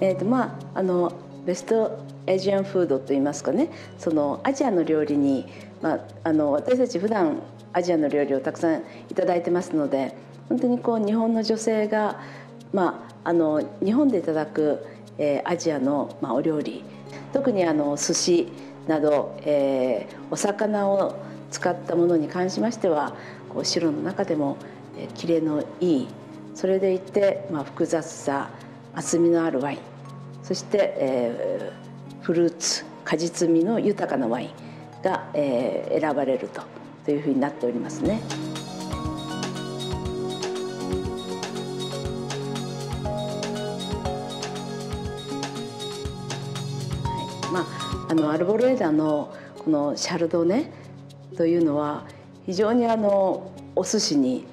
えーとまあ、あのベストアジアンフードといいますかね。そのアジアの料理に、まあ、あの私たち普段アジアの料理をたくさんいただいてますので本当にこう日本の女性が、まあ、あの日本でいただく、えー、アジアの、まあ、お料理特にあの寿司など、えー、お魚を使ったものに関しましてはこう白の中でも、えー、キレのいいそれでいて、まあ、複雑さ厚みのあるワインそして、えー、フルーツ果実味の豊かなワインが、えー、選ばれるとというふうになっておりますね。まあ、あのアルボレーダのこのシャルドネというのは非常にあのお寿司に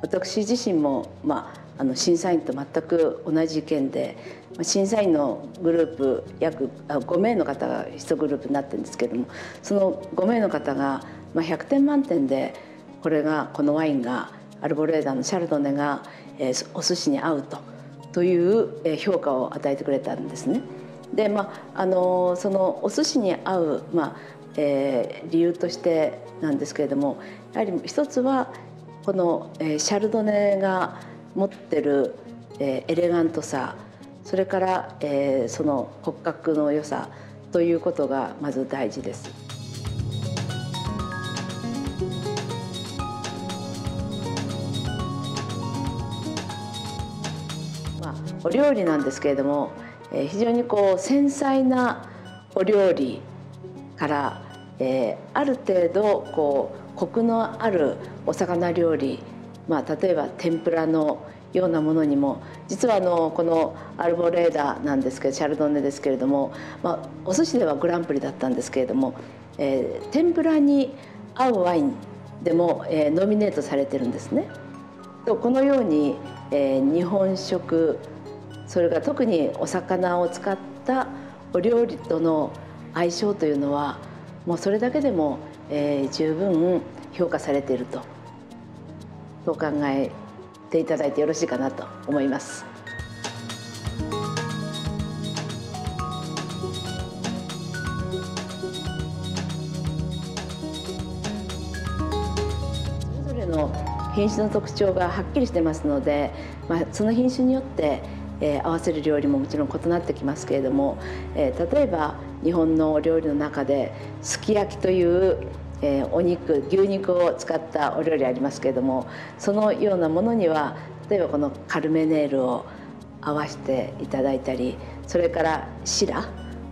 私自身も、まあ、あの審査員と全く同じ意見で審査員のグループ約5名の方が1グループになってるんですけどもその5名の方が100点満点でこれがこのワインがアルボレーダのシャルドネがお寿司に合うとという評価を与えてくれたんですね。でまあ、あのそのお寿司に合う、まあえー、理由としてなんですけれどもやはり一つはこの、えー、シャルドネが持ってる、えー、エレガントさそれから、えー、その骨格の良さということがまず大事です。まあ、お料理なんですけれども、えー、非常にこう繊細なお料理から、えー、ある程度こうコクのあるお魚料理まあ、例えば天ぷらのようなものにも実はあのこのアルボレーダなんですけどシャルドネですけれども、まあ、お寿司ではグランプリだったんですけれども、えー、天ぷらに合うワインでも、えー、ノミネートされてるんですね。とこのように、えー、日本食それから特にお魚を使ったお料理との相性というのはもうそれだけでも、えー、十分評価されているとそう考えていただいてよろしいかなと思います。それぞれの品種の特徴がはっきりしてますので、まあ、その品種によって、えー、合わせる料理ももちろん異なってきますけれども、えー、例えば日本のお料理の中ですき焼きというえー、お肉牛肉を使ったお料理ありますけれどもそのようなものには例えばこのカルメネールを合わせていただいたりそれからシラ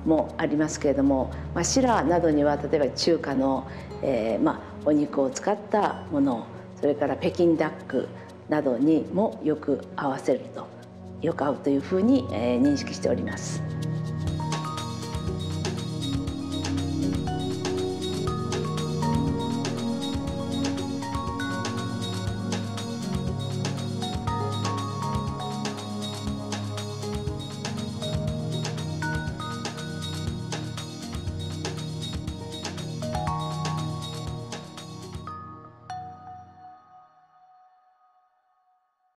もありますけれども、まあ、シラなどには例えば中華の、えーまあ、お肉を使ったものそれから北京ダックなどにもよく合わせるとよく合うというふうに、えー、認識しております。